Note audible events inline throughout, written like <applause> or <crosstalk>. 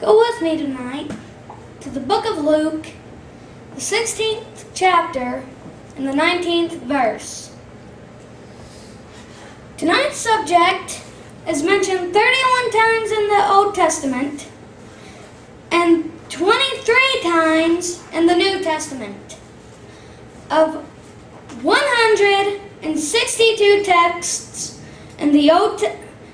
Go with me tonight to the book of Luke, the 16th chapter, and the 19th verse. Tonight's subject is mentioned 31 times in the Old Testament and 23 times in the New Testament. Of 162 texts in the Old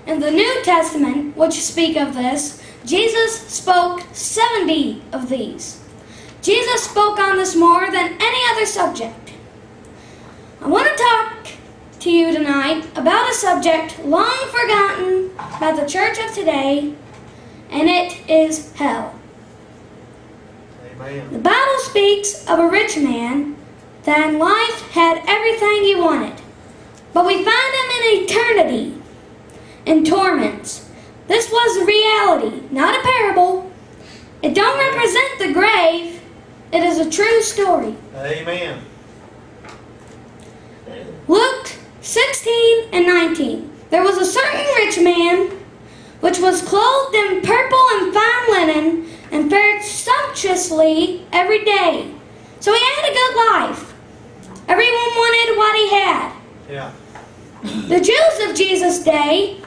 in the New Testament which speak of this, Jesus spoke 70 of these. Jesus spoke on this more than any other subject. I want to talk to you tonight about a subject long forgotten by the church of today, and it is hell. Amen. The Bible speaks of a rich man that in life had everything he wanted, but we find him in eternity in torments. This was a reality, not a parable. It don't represent the grave. It is a true story. Amen. Luke 16 and 19. There was a certain rich man which was clothed in purple and fine linen and fared sumptuously every day. So he had a good life. Everyone wanted what he had. Yeah. The Jews of Jesus' day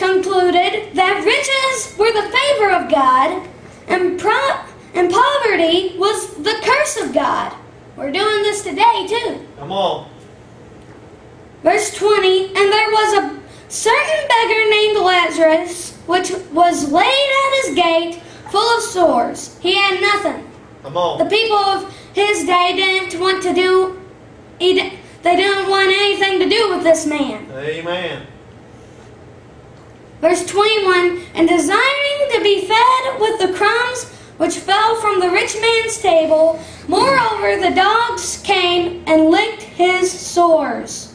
concluded that riches were the favor of God and, pro- and poverty was the curse of God. We're doing this today too. Come on. Verse 20 And there was a certain beggar named Lazarus, which was laid at his gate, full of sores. He had nothing. Come on. The people of his day didn't want to do, he they didn't want anything to do with this man. Amen. Verse 21 And desiring to be fed with the crumbs which fell from the rich man's table, moreover the dogs came and licked his sores.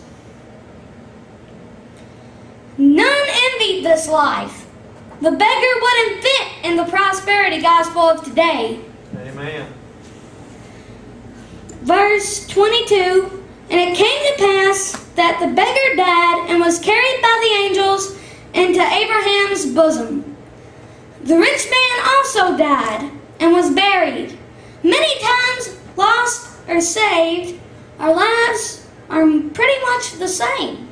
None envied this life. The beggar wouldn't fit in the prosperity gospel of today. Amen. Verse 22 And it came to pass that the beggar died and was carried by the angels into Abraham's bosom. The rich man also died and was buried. Many times lost or saved, our lives are pretty much the same.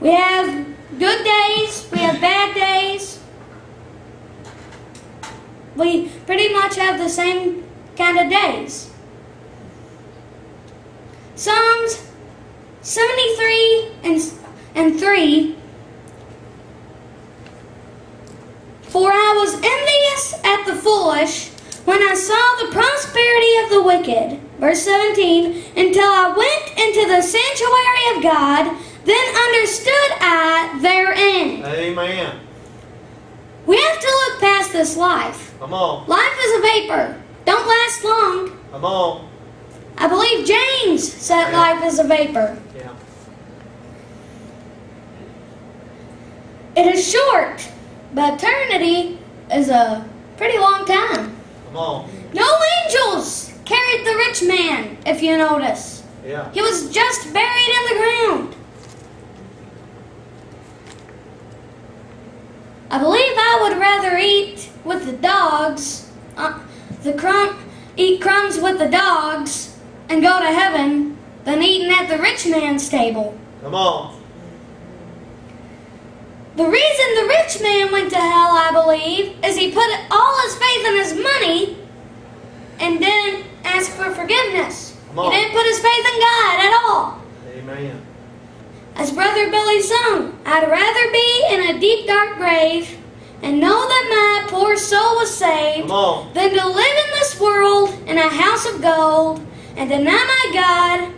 We have good days, we have bad days. We pretty much have the same kind of days. Psalms 73 and, and 3 For I was envious at the foolish when I saw the prosperity of the wicked. Verse 17 Until I went into the sanctuary of God, then understood I therein. Amen. We have to look past this life. Come on. Life is a vapor, don't last long. Come on. I believe James said Yeah. life is a vapor. Yeah. It is short, but eternity is a pretty long time. Come on. No angels carried the rich man, if you notice. Yeah. He was just buried in the ground. I believe I would rather eat with the dogs, uh, the crumb, eat crumbs with the dogs, and go to heaven than eating at the rich man's table. Come on. The reason the rich man went to hell, I believe, is he put all his faith in his money and didn't ask for forgiveness. He didn't put his faith in God at all. Amen. As Brother Billy sung, I'd rather be in a deep dark grave and know that my poor soul was saved than to live in this world in a house of gold and deny my God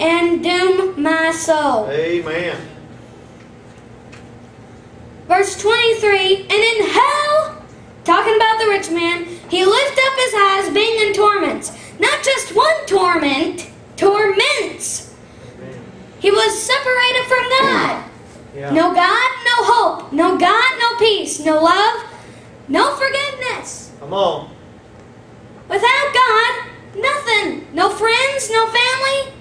and doom my soul. Amen. Verse 23 And in hell, talking about the rich man, he lifted up his eyes, being in torments. Not just one torment, torments. Amen. He was separated from God. Yeah. No God, no hope. No God, no peace. No love, no forgiveness. Come on. Without God, nothing. No friends, no family,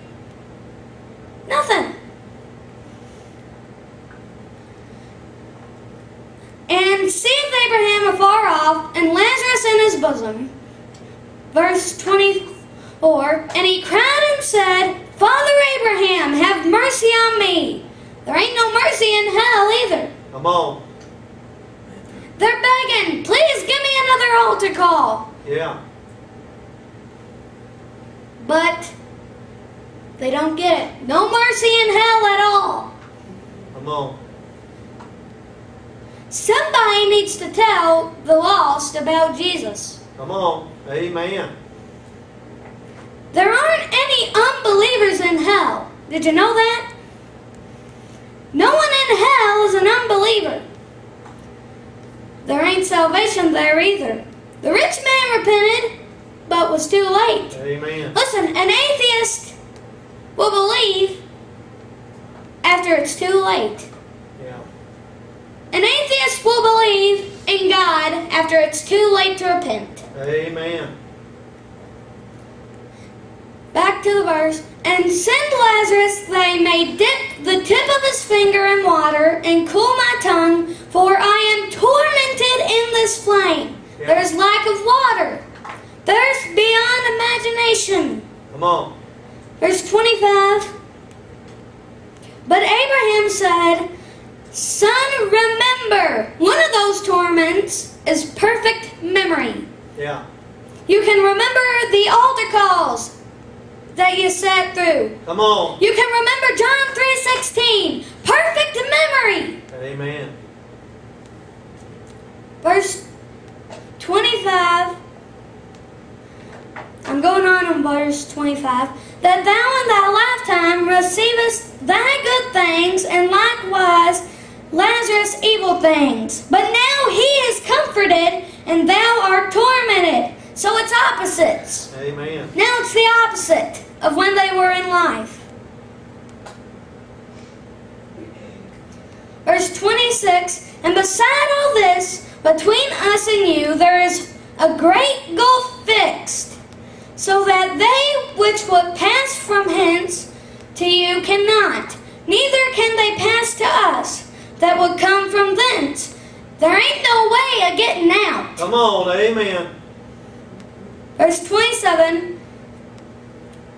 nothing. And conceived Abraham afar off, and Lazarus in his bosom. Verse 24 And he cried and said, Father Abraham, have mercy on me. There ain't no mercy in hell either. Come on. They're begging, please give me another altar call. Yeah. But they don't get it. No mercy in hell at all. Come on. Somebody needs to tell the lost about Jesus. Come on. Amen. There aren't any unbelievers in hell. Did you know that? No one in hell is an unbeliever. There ain't salvation there either. The rich man repented, but was too late. Amen. Listen, an atheist will believe after it's too late. An atheist will believe in God after it's too late to repent. Amen. Back to the verse. And send Lazarus that he may dip the tip of his finger in water and cool my tongue, for I am tormented in this flame. Yeah. There's lack of water. Thirst beyond imagination. Come on. Verse 25. But Abraham said, Son, remember, one of those torments is perfect memory. Yeah. You can remember the altar calls that you sat through. Come on. You can remember John 3:16. Perfect memory. Amen. Verse 25. I'm going on in verse 25. That thou in thy lifetime receivest thy good things, and likewise Lazarus evil things. But now he is comforted, and thou art tormented. So it's opposites. Amen. Now it's the opposite of when they were in life. Verse 26 And beside all this, between us and you, there is a great gulf fixed, so that they which would pass from hence to you cannot, neither can they pass to us that would come from thence. There ain't no way of getting out. Come on. Amen. Verse 27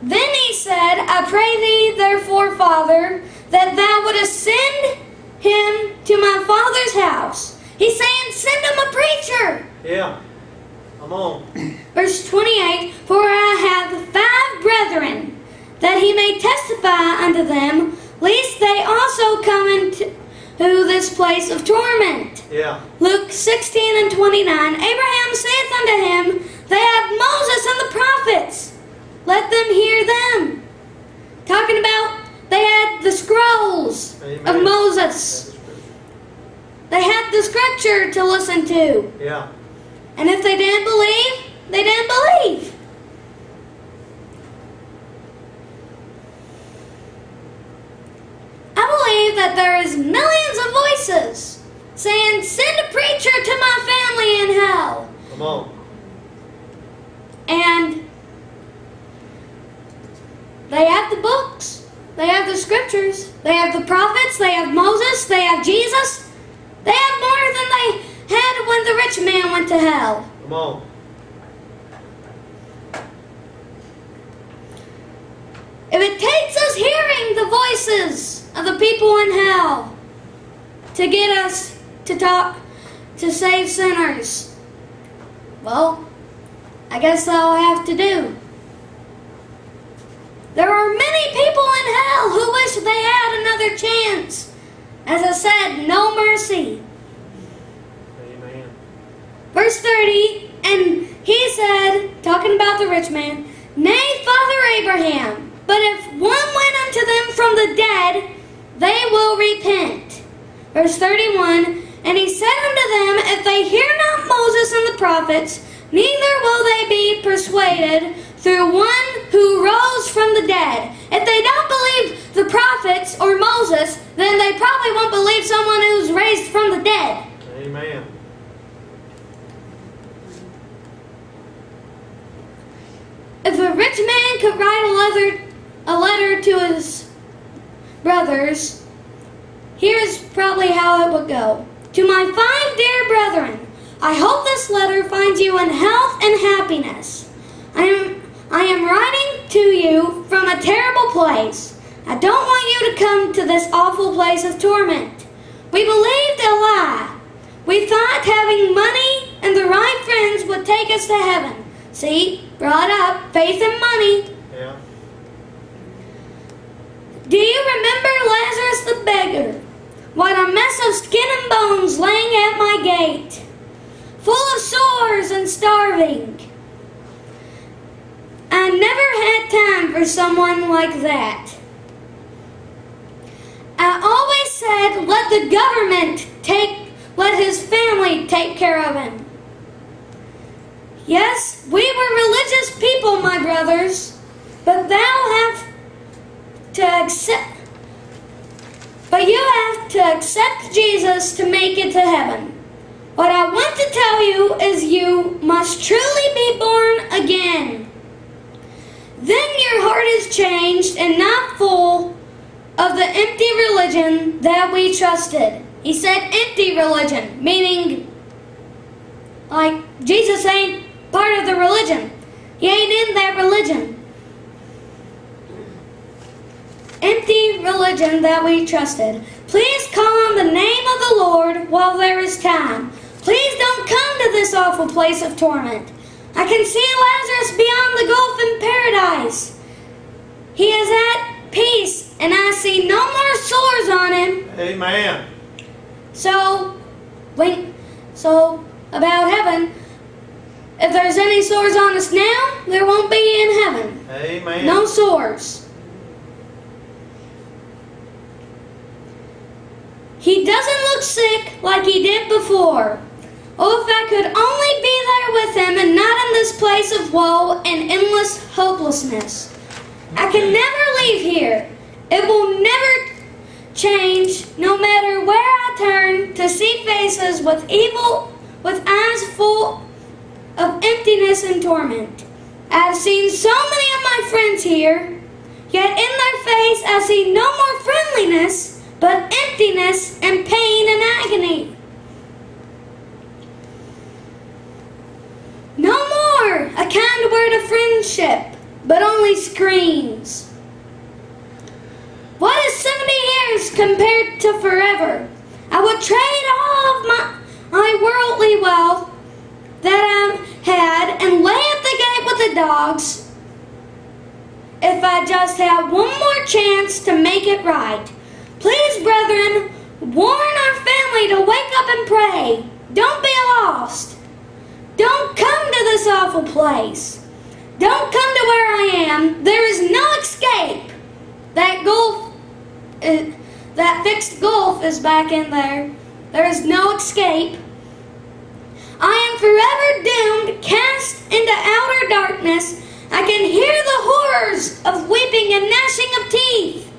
Then he said, I pray thee, therefore, Father, that thou wouldest send him to my father's house. He's saying, Send him a preacher. Yeah. Come on. <clears throat> Verse 28 For I have five brethren, that he may testify unto them, lest they also come into place of torment. Yeah. Luke 16 and 29 Abraham saith unto him, They have Moses and the prophets. Let them hear them. Talking about they had the scrolls of Moses. That is true. They had the scripture to listen to. Yeah. And if they didn't believe, they didn't believe. That there is millions of voices saying, send a preacher to my family in hell. Come on. And they have the books, they have the scriptures, they have the prophets, they have Moses, they have Jesus. They have more than they had when the rich man went to hell. Come on. If it takes us hearing the voices of the people in hell to get us to talk to save sinners, well, I guess I'll have to do. There are many people in hell who wish they had another chance. As I said, no mercy. Amen. Verse 30, and he said, talking about the rich man, Nay, Father Abraham, but if one went unto them from the dead, they will repent. Verse 31, and he said unto them, If they hear not Moses and the prophets, neither will they be persuaded through one who rose from the dead. If they don't believe the prophets or Moses, then they probably won't believe someone who's raised from the dead. Amen. If a rich man could write a letter, a letter to his brothers, here's probably how it would go. To my five dear brethren, I hope this letter finds you in health and happiness. I am, I am writing to you from a terrible place. I don't want you to come to this awful place of torment. We believed a lie. We thought having money and the right friends would take us to heaven. See, brought up faith and money. Yeah. Do you remember Lazarus the beggar? What a mess of skin and bones laying at my gate, full of sores and starving. I never had time for someone like that. I always said, let the government take, let his family take care of him. Yes, we were religious people, my brothers, but thou have to accept but you have to accept Jesus to make it to heaven. What I want to tell you is you must truly be born again. Then your heart is changed and not full of the empty religion that we trusted. He said empty religion, meaning like Jesus ain't part of the religion. He ain't in that religion. Empty religion that we trusted. Please call on the name of the Lord while there is time. Please don't come to this awful place of torment. I can see Lazarus beyond the gulf in paradise. He is at peace, and I see no more sores on him. Amen. So, when, so about heaven, if there's any sores on us now, there won't be in heaven. Amen. No sores. He doesn't look sick like he did before. Oh, if I could only be there with him and not in this place of woe and endless hopelessness. I can never leave here. It will never change, no matter where I turn, to see faces with evil, with eyes full of emptiness and torment. I've seen so many of my friends here, yet in their face I see no more friendliness, but emptiness and pain and agony. No more a kind word of friendship, but only screams. What is 70 years compared to forever? I would trade all of my, my worldly wealth that I had and lay at the gate with the dogs if I just had one more chance to make it right. Please, brethren, warn our family to wake up and pray. Don't be lost. Don't come to this awful place. Don't come to where I am. There is no escape. That gulf, uh, that fixed gulf is back in there. There is no escape. I am forever doomed, cast into outer darkness. I can hear the horrors of weeping and gnashing of teeth.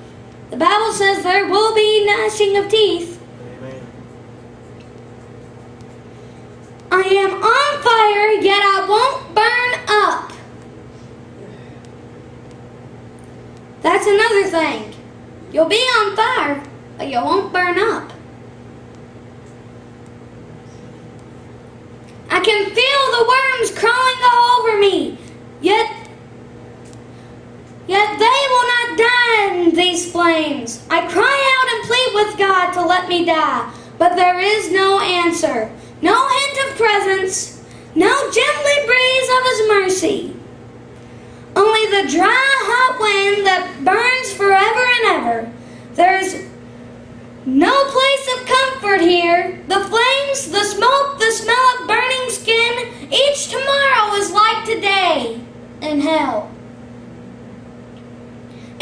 The Bible says there will be gnashing of teeth. Amen. I am on fire, yet I won't burn up. That's another thing. You'll be on fire, but you won't burn up. I can feel the worms crawling all over me, yet Yet they will not die in these flames. I cry out and plead with God to let me die, but there is no answer, no hint of presence, no gently breeze of His mercy. Only the dry, hot wind that burns forever and ever. There's no place of comfort here. The flames, the smoke, the smell of burning skin, each tomorrow is like today in hell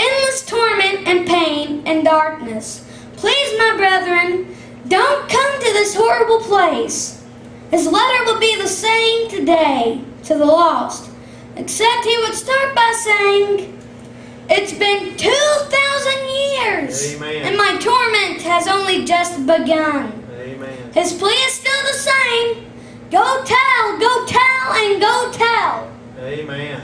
endless torment and pain and darkness. Please, my brethren, don't come to this horrible place. His letter will be the same today to the lost, except he would start by saying, It's been 2,000 years, Amen. and my torment has only just begun. Amen. His plea is still the same. Go tell, go tell, and go tell. Amen.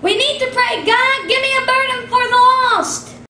We need to pray, God, give me a burden for the lost.